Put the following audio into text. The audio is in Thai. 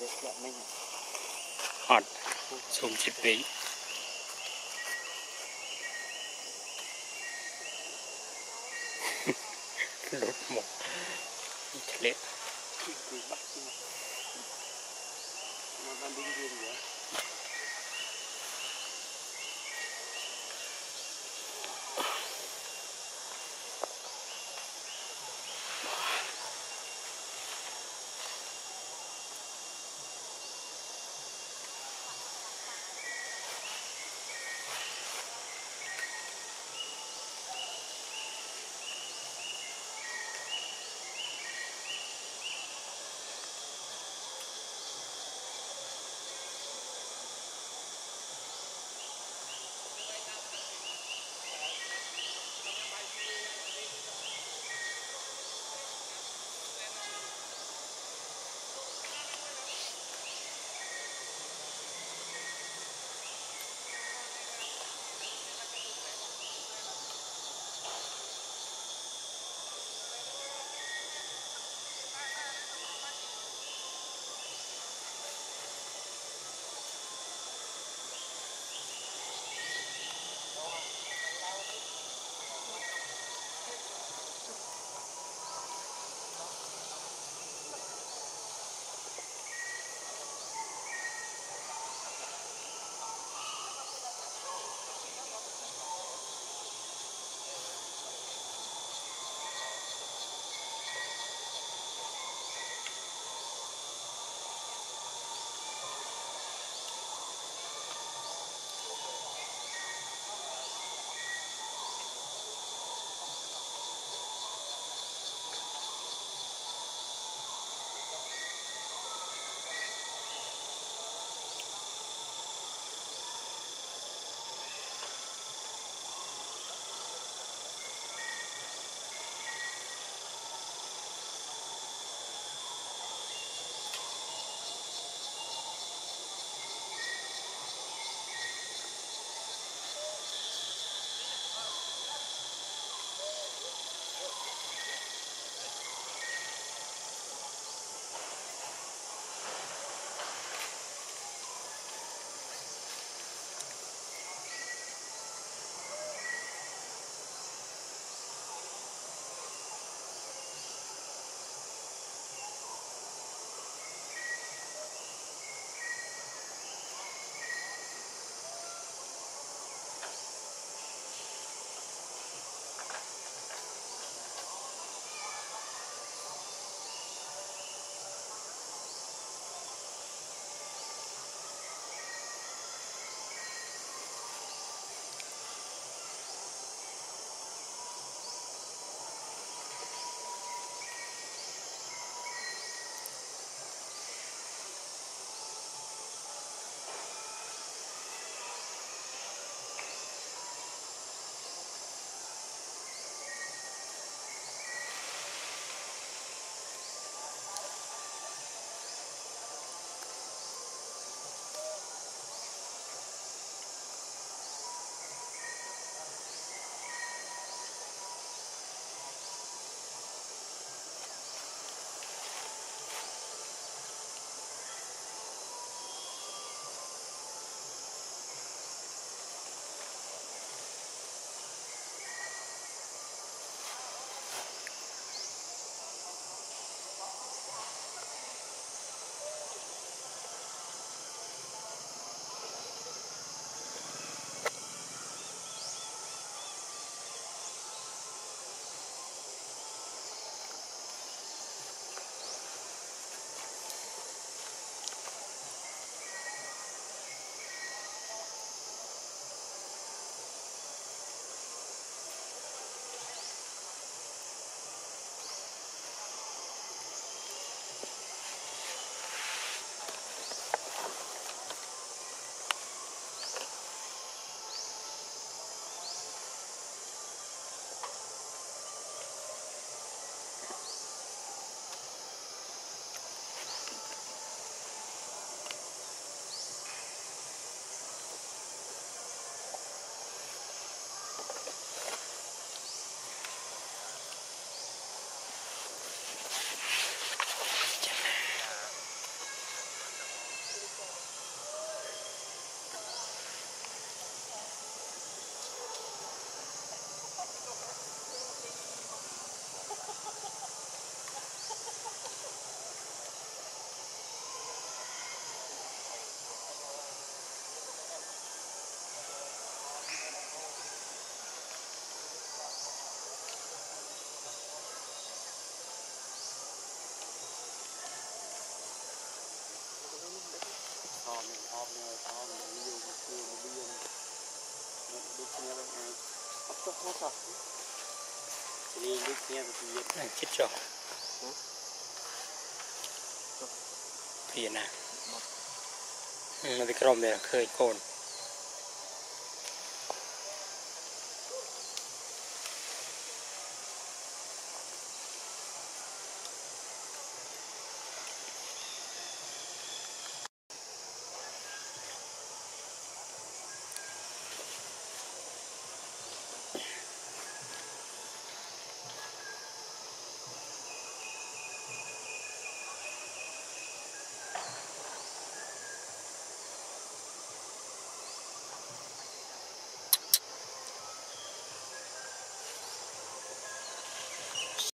ด็กแกะไม่ไงฮอดชมชิปปีรถหมกอีทะเลขี้คุยบักขี้มาบันดิ้งยืนเหรอ នេះនេះគ្នាទៅទៀតជិតចុះពីណាមកទៅក្រុមនេះឃើញកូន